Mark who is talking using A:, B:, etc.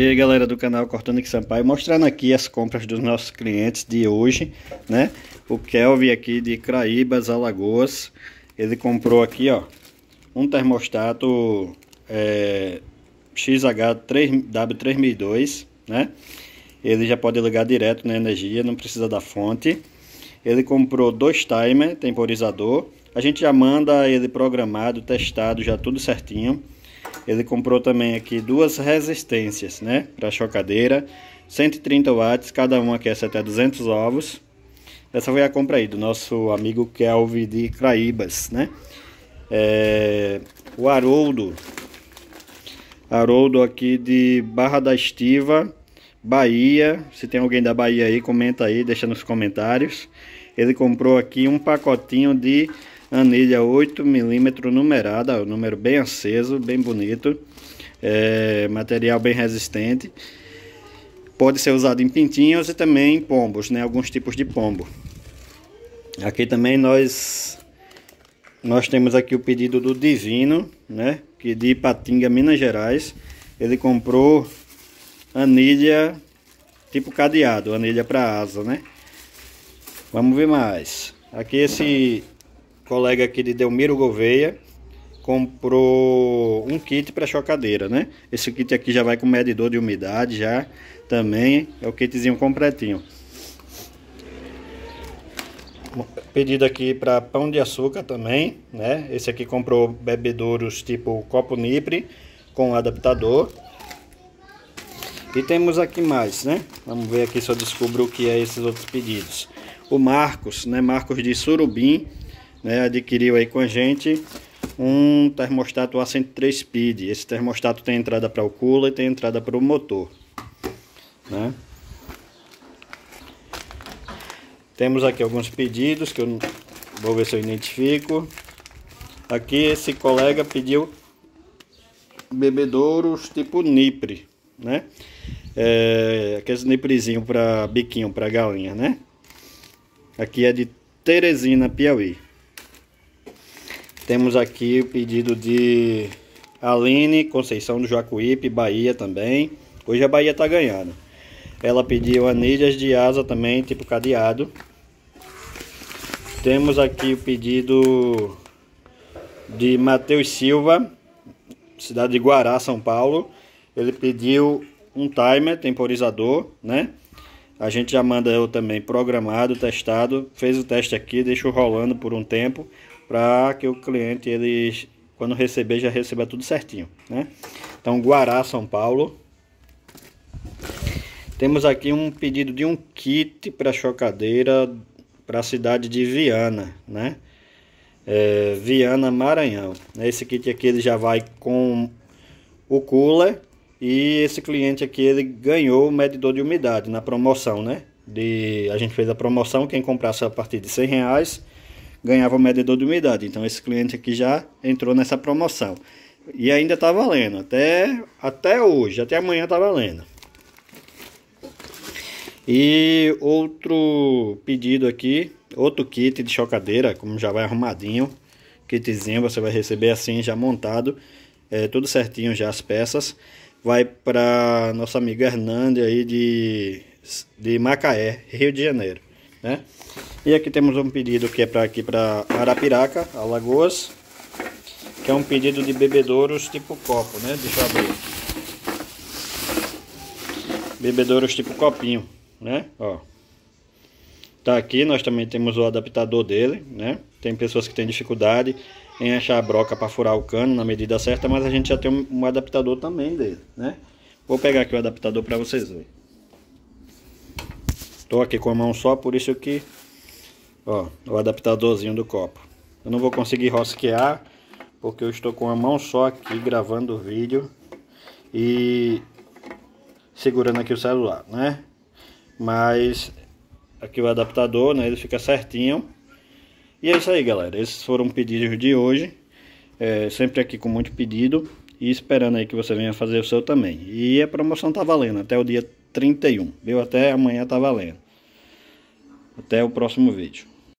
A: E aí galera do canal Cortando Sampaio, mostrando aqui as compras dos nossos clientes de hoje, né? O Kelvin aqui de Craíbas, Alagoas, ele comprou aqui, ó, um termostato é, XH3W3002, né? Ele já pode ligar direto na energia, não precisa da fonte. Ele comprou dois timer, temporizador. A gente já manda ele programado, testado, já tudo certinho. Ele comprou também aqui duas resistências, né? Para chocadeira. 130 watts, cada uma aquece até 200 ovos. Essa foi a compra aí do nosso amigo Kelvin de Craíbas, né? É, o Haroldo. Haroldo aqui de Barra da Estiva, Bahia. Se tem alguém da Bahia aí, comenta aí, deixa nos comentários. Ele comprou aqui um pacotinho de anilha 8mm numerada, o número bem aceso, bem bonito, é, material bem resistente. Pode ser usado em pintinhos e também em pombos, né? Alguns tipos de pombo. Aqui também nós nós temos aqui o pedido do Divino, né? Que de Ipatinga, Minas Gerais. Ele comprou anilha tipo cadeado, anilha para asa, né? Vamos ver mais. Aqui esse colega aqui de Delmiro Gouveia comprou um kit para chocadeira, né? Esse kit aqui já vai com medidor de umidade já, também é o kitzinho completinho. Pedido aqui para pão de açúcar também, né? Esse aqui comprou bebedouros tipo copo nipre com adaptador. E temos aqui mais, né? Vamos ver aqui se eu descubro o que é esses outros pedidos. O Marcos, né? Marcos de Surubim, né, adquiriu aí com a gente um termostato A103 Speed. Esse termostato tem entrada para o cooler e tem entrada para o motor. Né? Temos aqui alguns pedidos que eu vou ver se eu identifico. Aqui esse colega pediu bebedouros tipo Nipre, né? É, aqueles niprezinho para biquinho para galinha, né? Aqui é de Teresina, Piauí. Temos aqui o pedido de Aline Conceição do Jacuípe, Bahia também. Hoje a Bahia tá ganhando. Ela pediu anilhas de asa também, tipo cadeado. Temos aqui o pedido de Matheus Silva, cidade de Guará, São Paulo. Ele pediu um timer temporizador, né? A gente já manda eu também programado, testado, fez o teste aqui, deixou rolando por um tempo para que o cliente ele quando receber já receba tudo certinho, né? Então Guará, São Paulo. Temos aqui um pedido de um kit para chocadeira para a cidade de Viana, né? É, Viana, Maranhão. Esse kit aqui ele já vai com o cooler e esse cliente aqui ele ganhou o medidor de umidade na promoção, né? De, a gente fez a promoção, quem comprasse a partir de 100 reais ganhava o medidor de umidade. Então esse cliente aqui já entrou nessa promoção. E ainda está valendo, até, até hoje, até amanhã está valendo. E outro pedido aqui, outro kit de chocadeira, como já vai arrumadinho, kitzinho, você vai receber assim já montado, é, tudo certinho já as peças. Vai para nosso amigo Hernande aí de, de Macaé, Rio de Janeiro, né? E aqui temos um pedido que é para aqui para Arapiraca, Alagoas, que é um pedido de bebedouros tipo copo, né? Deixa eu abrir. Bebedouros tipo copinho, né? Ó. Tá aqui, nós também temos o adaptador dele, né? Tem pessoas que têm dificuldade em achar a broca para furar o cano na medida certa, mas a gente já tem um, adaptador também dele, né? Vou pegar aqui o adaptador para vocês verem. Tô aqui com a mão só, por isso que Ó, o adaptadorzinho do copo. Eu não vou conseguir rosquear, porque eu estou com a mão só aqui gravando o vídeo e segurando aqui o celular, né? Mas aqui o adaptador, né? Ele fica certinho. E é isso aí, galera. Esses foram pedidos de hoje. É, sempre aqui com muito pedido. E esperando aí que você venha fazer o seu também. E a promoção tá valendo até o dia 31, viu? Até amanhã tá valendo. Até o próximo vídeo.